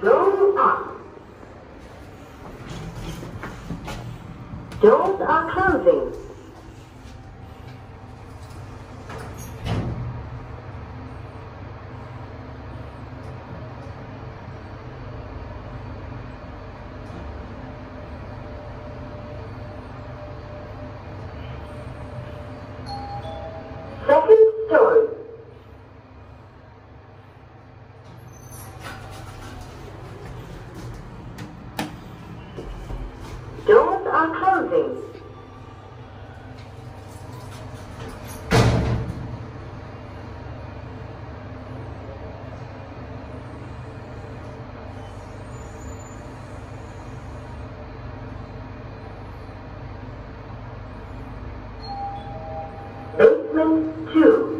go up. Doors are closing. Closing. Basement 2.